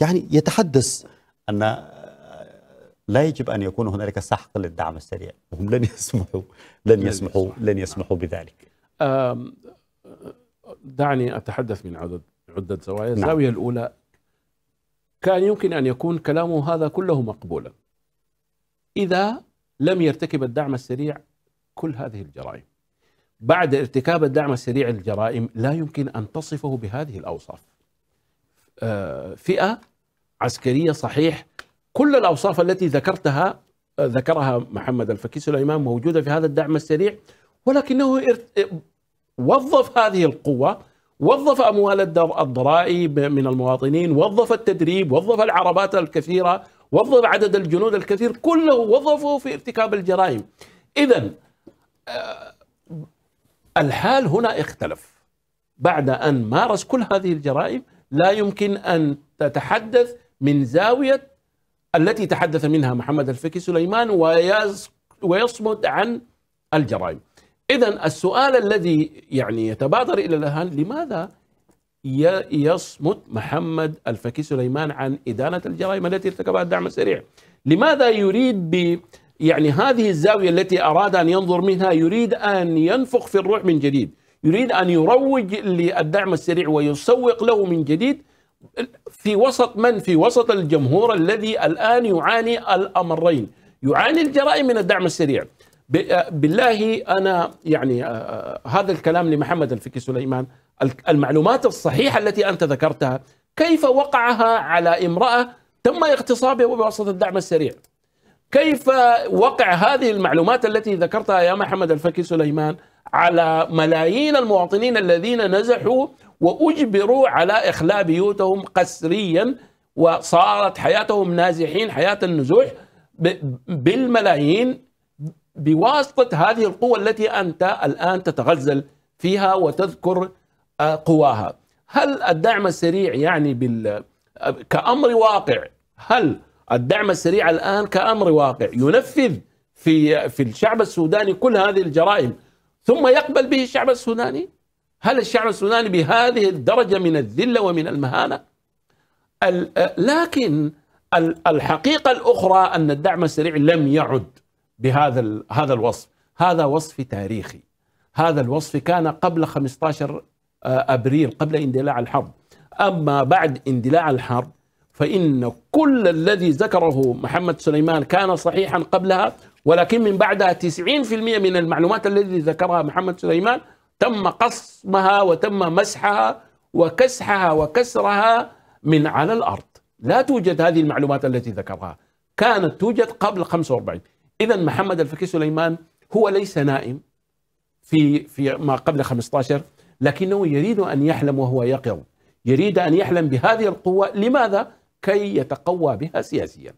يعني يتحدث. أن لا يجب أن يكون هنالك سحق للدعم السريع. وهم لن يسمحوا لن يسمحوا لن يسمحوا بذلك. دعني أتحدث من عدد عدة زوايا. نعم. الزاوية الأولى كان يمكن أن يكون كلامه هذا كله مقبولا. إذا لم يرتكب الدعم السريع كل هذه الجرائم. بعد ارتكاب الدعم السريع الجرائم لا يمكن أن تصفه بهذه الأوصاف. آه، فئة عسكرية صحيح. كل الأوصاف التي ذكرتها آه، ذكرها محمد الفكي سليمان موجودة في هذا الدعم السريع ولكنه وظف هذه القوة وظف أموال الضرائب من المواطنين وظف التدريب وظف العربات الكثيرة وظف عدد الجنود الكثير كله وظفه في ارتكاب الجرائم. إذا الحال هنا اختلف. بعد أن مارس كل هذه الجرائم لا يمكن أن تتحدث من زاوية التي تحدث منها محمد الفكي سليمان ويصمت عن الجرائم. إذا السؤال الذي يعني يتبادر إلى الأذهان لماذا يصمت محمد الفكي سليمان عن إدانة الجرائم التي ارتكبها الدعم السريع؟ لماذا يريد ب يعني هذه الزاوية التي أراد أن ينظر منها يريد أن ينفخ في الروح من جديد يريد أن يروج للدعم السريع ويسوق له من جديد؟ في وسط من؟ في وسط الجمهور الذي الآن يعاني الأمرين. يعاني الجرائم من الدعم السريع. بالله أنا يعني آه، هذا الكلام لمحمد الفكي سليمان. ال- المعلومات الصحيحة التي أنت ذكرتها كيف وقعها على امرأة تم اغتصابها بواسطة الدعم السريع؟ كيف وقع هذه المعلومات التي ذكرتها يا محمد الفكي سليمان على ملايين المواطنين الذين نزحوا وأجبروا على إخلاء بيوتهم قسريا وصارت حياتهم نازحين حياة النزوح بالملايين. بواسطة هذه القوة التي أنت الآن تتغزل فيها وتذكر آه، قواها. هل الدعم السريع يعني بال كأمر واقع؟ هل الدعم السريع الآن كأمر واقع؟ ينفذ في في الشعب السوداني كل هذه الجرائم ثم يقبل به الشعب السوداني؟ هل الشعب السوداني بهذه الدرجة من الذلة ومن المهانة؟ ال- لكن ال- الحقيقة الأخرى أن الدعم السريع لم يعد بهذا هذا الوصف. هذا وصف تاريخي. هذا الوصف كان قبل 15 أبريل قبل اندلاع الحرب. أما بعد اندلاع الحرب فإن كل الذي ذكره محمد سليمان كان صحيحا قبلها ولكن من بعدها 90% من المعلومات التي ذكرها محمد سليمان تم قصمها وتم مسحها وكسحها وكسرها من على الأرض. لا توجد هذه المعلومات التي ذكرها. كانت توجد قبل 45 اذا محمد الفكي سليمان هو ليس نائم في في ما قبل 15 لكنه يريد أن يحلم وهو يقظ يريد أن يحلم بهذه القوة. لماذا؟ كي يتقوى بها سياسيا.